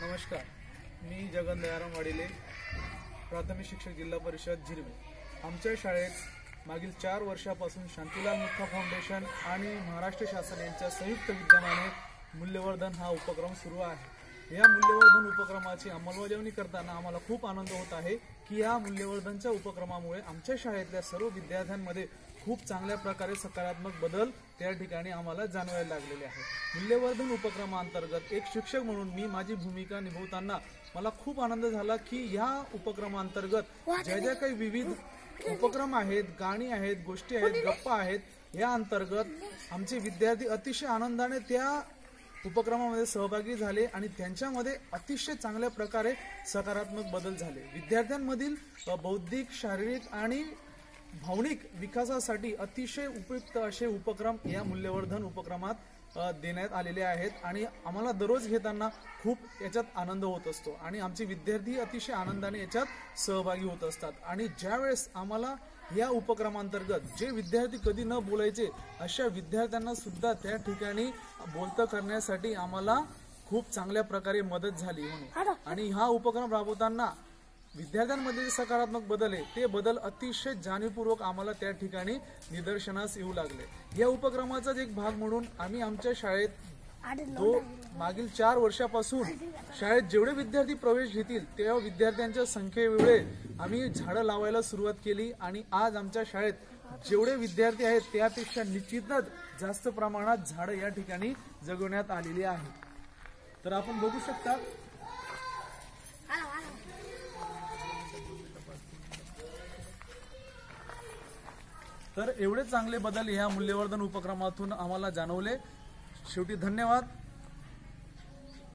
नमस्कार. मी जगन दयाराम वाडिले प्राथमिक शिक्षक जिल्हा परिषद झिरवे. आमच्या शाळेत मागील चार वर्षापासून शांतीलाल मुख्य फाउंडेशन आणि महाराष्ट्र शासन यांच्या संयुक्त विद्यमाने मूल्यवर्धन हा उपक्रम सुरू आहे. या मूल्यवर्धन उपक्रमाची अंमलबजावणी करताना आम्हाला खूप आनंद होत आहे की या मूल्यवर्धनच्या उपक्रमामुळे आमच्या शाळेतल्या सर्व विद्यार्थ्यांमध्ये खूप चांगल्या प्रकारे सकारात्मक बदल त्या ठिकाणी आम्हाला जाणवायला लागलेले आहे मूल्यवर्धन उपक्रमांतर्गत एक शिक्षक म्हणून मी माझी भूमिका निभवताना मला खूप आनंद झाला की या उपक्रमांतर्गत ज्या ज्या काही विविध उपक्रम आहेत गाणी आहेत गोष्टी आहेत गप्पा आहेत या अंतर्गत आमचे विद्यार्थी अतिशय आनंदाने त्या उपक्रमामध्ये सहभागी झाले आणि त्यांच्यामध्ये अतिशय चांगल्या प्रकारे सकारात्मक बदल झाले. विद्यार्थ्यांमधील बौद्धिक शारीरिक आणि भावनिक विकासासाठी अतिशय उपयुक्त असे उपक्रम या मूल्यवर्धन उपक्रमात देण्यात आलेले आहेत आणि आम्हाला दररोज घेताना खूप याच्यात आनंद होत असतो आणि आमचे विद्यार्थी अतिशय आनंदाने याच्यात सहभागी होत असतात. आणि ज्यावेळेस आम्हाला या उपक्रमांतर्गत जे विद्यार्थी कधी न बोलायचे अशा विद्यार्थ्यांना सुद्धा त्या ठिकाणी बोलतं करण्यासाठी आम्हाला खूप चांगल्या प्रकारे मदत झाली. म्हणून आणि हा उपक्रम राबवताना विद्यार्थ्यांमध्ये जे सकारात्मक बदल आहे ते बदल अतिशय जाणीवपूर्वक आम्हाला त्या ठिकाणी निदर्शनास येऊ लागले. या उपक्रमाचाच एक भाग म्हणून आम्ही आमच्या शाळेत दो मागील चार वर्षापासून शाळेत जेवढे विद्यार्थी प्रवेश घेतील तेव्हा विद्यार्थ्यांच्या संख्येवेळे आम्ही झाडं लावायला सुरुवात केली आणि आज आमच्या शाळेत जेवढे विद्यार्थी आहेत त्यापेक्षा निश्चितच जास्त प्रमाणात झाडं या ठिकाणी जगवण्यात आलेली आहेत. तर आपण बघू शकता तर एवढे चांगले बदल ह्या मूल्यवर्धन उपक्रमातून आम्हाला जाणवले. शेवटी धन्यवाद.